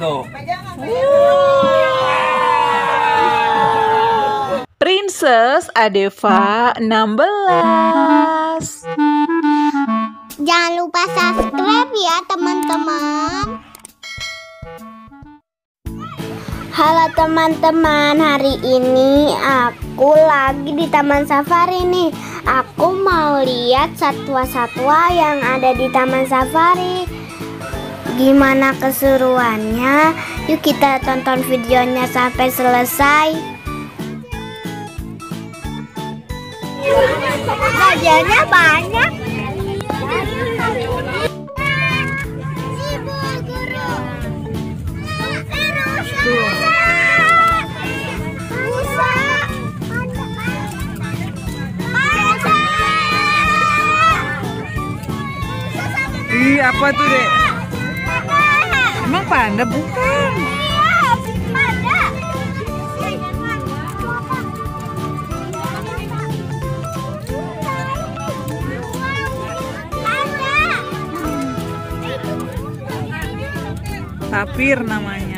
itu. Princess Adeva 16 Jangan lupa subscribe ya teman-teman. Halo teman-teman, hari ini aku lagi di Taman Safari nih. Aku mau lihat satwa-satwa yang ada di Taman Safari. Gimana keseruannya? Yuk kita tonton videonya sampai selesai. Gajahnya banyak. Apa tuh dek? Panda bukan? Tapir namanya.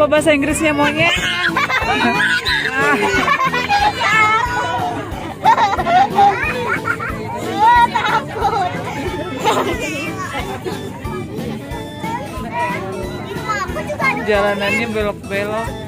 Apa bahasa Inggrisnya monyet? Jalanannya belok-belok.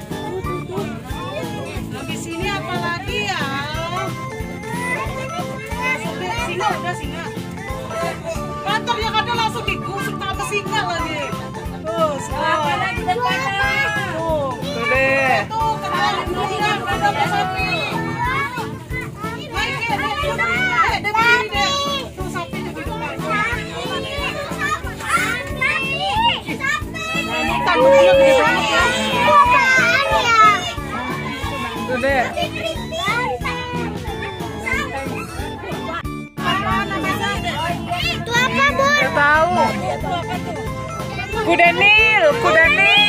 Kuda Nil, kuda Nil.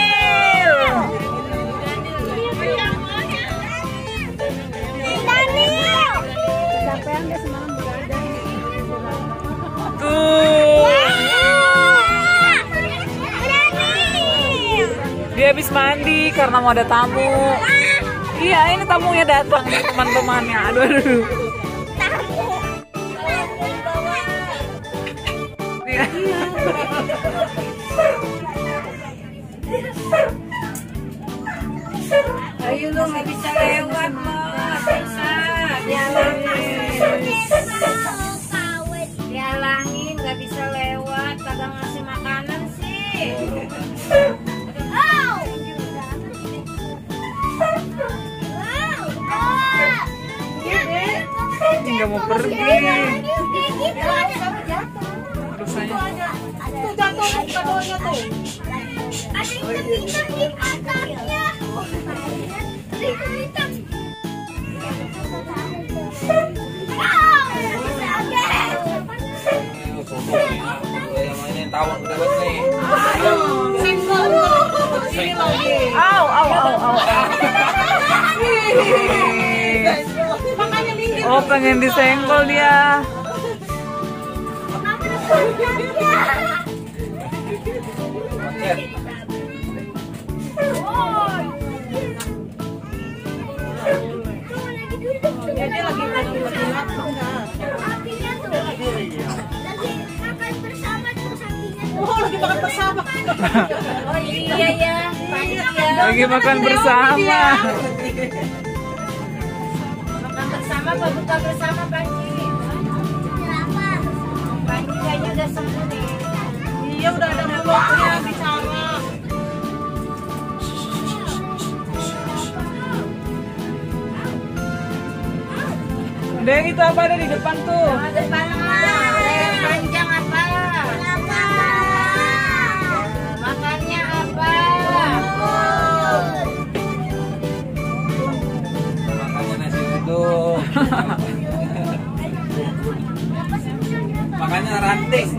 Tuh. Daniel. Dia habis mandi karena mau ada tamu. Iya, ini tamunya datang nih teman-temannya. Aduh, aduh. Iya. Ayo lo nggak bisa lewat Nggak mau pergi. Rusanya. Tuh jatuh kadonya tuh. Ada yang hitam di atasnya. Hitam. Tawon udah nih. Single. Sini lagi. Au, au, au, au. Oh pengen disenggol dia. Oh, lagi makan bersama. Oh iya ya, lagi makan bersama. Iya, iya. Bersama apa buka bersama Panji? Panji kayaknya udah sembuh nih. Iya udah ada mulutnya bicara. Deng itu apa ada di depan tuh? Depan Makanya ranting.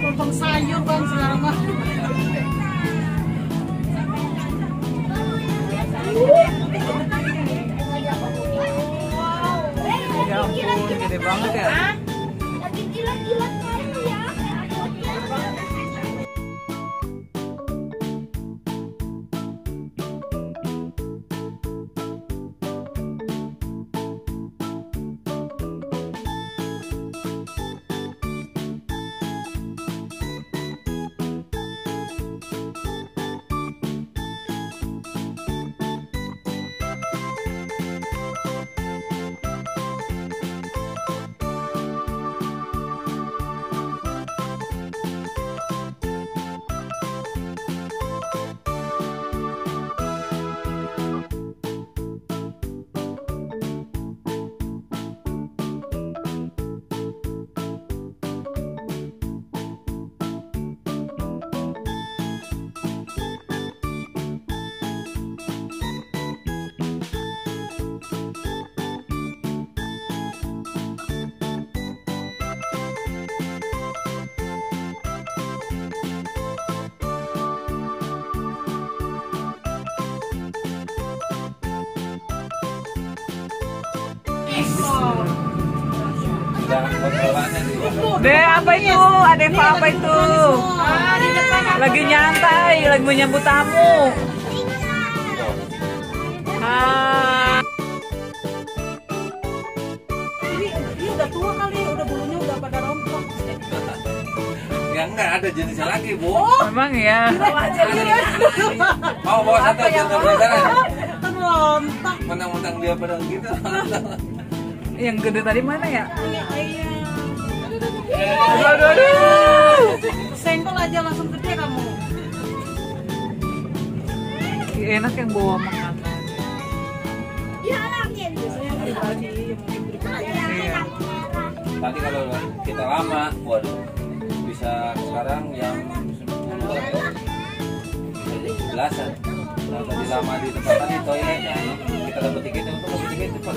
Potong sayur bang sekarang mah. Ya ampun, gede banget ya. Deh, apa itu? Adeva apa itu? Ah, di depan apa? Lagi nyantai, lagi menyambut tamu. Ah, Ini ini udah tua kali, udah bulunya udah pada rontok. Ya enggak ada jenisnya lagi, Bu. memang ya. Mau bawa satu penasaran. Rontok. Mentang-mentang dia pedang gitu. Yang gede tadi mana ya? Aduh, aduh, aduh. Senggol aja langsung gede kamu. Enak yang bawa makanan. Dihalangin. Iya. Tadi kalau kita lama, waduh, bisa sekarang jam 10 atau bisa jam 11-an. Kalau tadi lama di tempat tadi toiletnya, kita dapat tiketnya untuk dapat tiket cepat.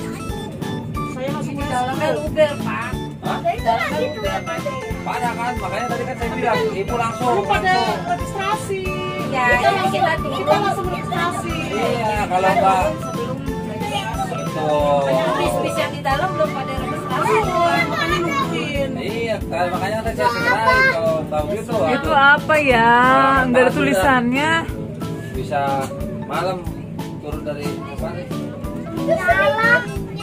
Saya masih di Dalamnya luber, Pak. Hah? Dalamnya luber, Pak. Parah kan? Makanya tadi kan saya bilang, ibu langsung, Lu pada langsung. registrasi. Ya, kita tunggu. Kita langsung registrasi. Iya, kalau enggak, Sebelum betul. bis-bis yang di dalam belum pada registrasi. Iya, makanya nungguin. Iya, kan makanya tadi saya segerain kalau tahu gitu. Itu apa ya? Enggak ada tulisannya. bisa malam turun dari apa nih? Salah.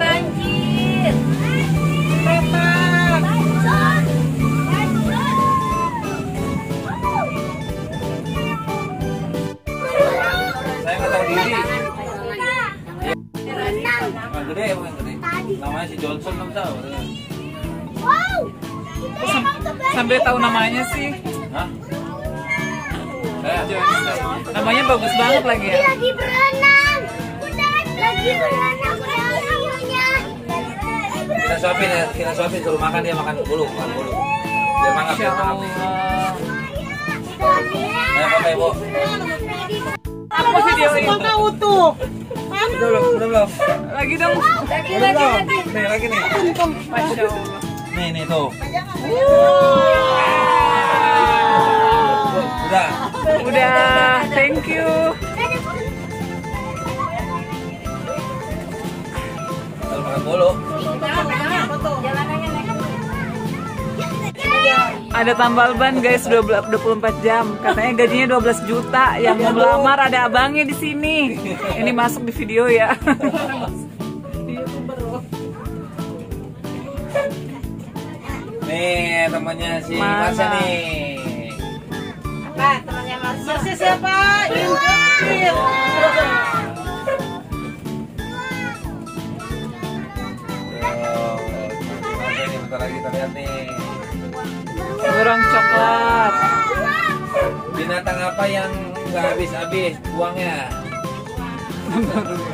banjir. Petak. Saya nggak tahu diri. Yang gede emang yang gede. Namanya si Johnson tahu? Wow. Sampai tahu namanya sih. Hah? Namanya bagus banget lagi ya. Lagi berenang. Lagi berenang. Kita suapin ya, kita suapin suruh makan dia makan bulu, makan bulu. Biar mangap, biar mangap. Ayo foto ibu. Aku videoin. Maka utuh. Belum? Udah belum? Lagi dong. Lagi, lagi, belum? lagi. Nih lagi nih. Masya Allah. Nih nih tuh. Udah. Udah, thank you. Kalau makan bolo. Ada tambal ban guys 12 24 jam. Katanya gajinya 12 juta. Yang mau melamar ada abangnya di sini. Ini masuk di video ya. Nih temannya si? Marsha nih. Apa? Temannya Marsha. Masih siapa? Marsha nih bentar lagi kita lihat nih. Burung coklat. Binatang apa yang nggak habis-habis buangnya?